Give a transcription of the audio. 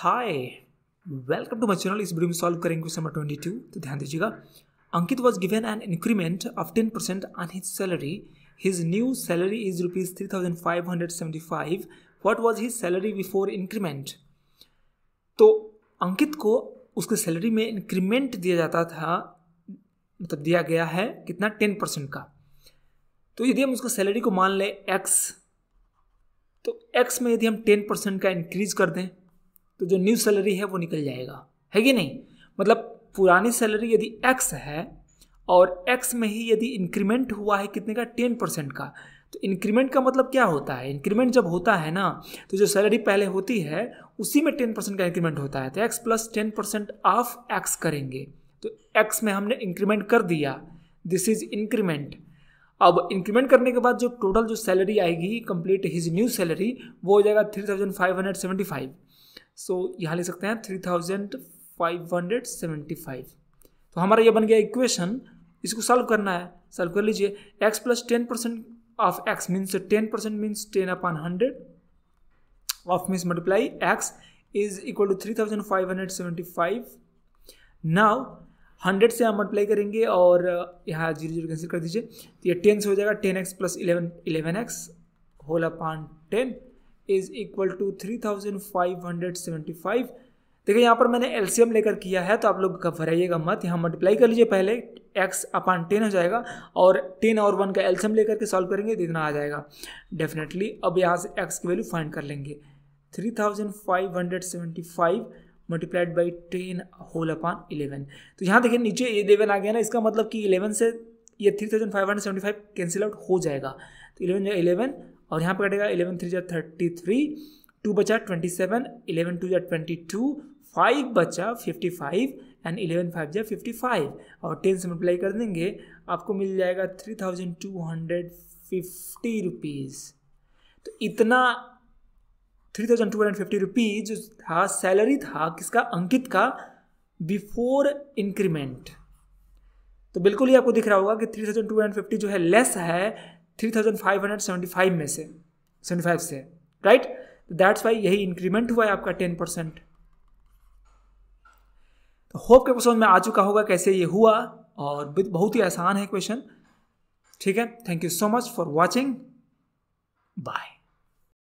Hi welcome to my channel इस video में solve करेंगे क्वेश्चन नंबर ट्वेंटी टू तो ध्यान दीजिएगा, Ankit was given an increment of ten percent on his salary his new salary is rupees three thousand five hundred seventy five what was his salary before increment तो अंकित को उसके salary में increment दिया जाता था मतलब दिया गया है कितना? टेन परसेंट का। तो यदि हम उसको सैलरी को मान लें एक्स तो एक्स में यदि हम टेन परसेंट का इंक्रीज कर दें तो जो न्यू सैलरी है वो निकल जाएगा। है कि नहीं? मतलब पुरानी सैलरी यदि एक्स है और एक्स में ही यदि इंक्रीमेंट हुआ है कितने का? टेन परसेंट का। तो इंक्रीमेंट का मतलब क्या होता है? इंक्रीमेंट जब होता है ना तो जो सैलरी पहले होती है, उसी में टेन परसेंट का इंक्रीमेंट होता है। तो X plus ten percent of X करेंगे। तो एक्स में हमने इंक्रीमेंट कर दिया। दिस इज़ इंक्रीमेंट अब इंक्रीमेंट करने के बाद जो टोटल जो सैलरी आएगी कंप्लीट हिज न्यू सैलरी वो हो जाएगा three thousand five hundred seventy five so यहाँ लिख सकते हैं three thousand five hundred seventy five तो हमारा ये बन गया इक्वेशन इसको सॉल्व करना है. सॉल्व कर लीजिए. X plus ten percent of X means ten percent means ten upon hundred of means multiply X is equal to three thousand five hundred seventy five now hundred से हम multiply करेंगे और यहाँ zero zero cancel कर दीजिए. तो ये ten से हो जाएगा ten X plus eleven eleven X whole upon ten is equal to three thousand five hundred seventy five देखिए, यहाँ पर मैंने एलसीएम लेकर किया है तो आप लोग घबराइएगा मत। यहाँ मल्टीप्लाई कर लीजिए पहले एक्स अपान टेन हो जाएगा, और टेन और वन का एलसीएम लेकर के सॉल्व करेंगे तो इतना आ जाएगा। डेफिनेटली अब यहाँ से एक्स की वैल्यू फाइंड कर लेंगे। Three thousand five hundred seventy five multiplied by ten whole upon eleven तो यहाँ देखिए, नीचे ये इलेवन आ गया ना, इसका मतलब कि इलेवन से ये three thousand five hundred seventy five cancel out हो जाएगा। तो इलेवन इलेवन और यहाँ पर कटेगा इलेवन थ्री जा थर्टी थ्री टू बचा ट्वेंटी सेवन इलेवन टू जा ट्वेंटी टू फाइव बचा fifty five and eleven five जा फिफ्टी फाइव और टेन से मल्टीप्लाई कर देंगे, आपको मिल जाएगा three thousand two hundred fifty rupees तो इतना three thousand two hundred fifty rupees जो था सैलरी था, किसका? अंकित का बिफोर इंक्रीमेंट तो बिल्कुल ही आपको दिख रहा होगा कि three thousand two hundred fifty जो है लेस है three thousand five hundred seventy five में से, सेवेंटी फाइव से राइट दैट्स वाई यही इंक्रीमेंट हुआ है आपका 10 परसेंट। तो होप के पसंद में आ चुका होगा कैसे ये हुआ, और बहुत ही आसान है क्वेश्चन ठीक है? Thank you so much for watching bye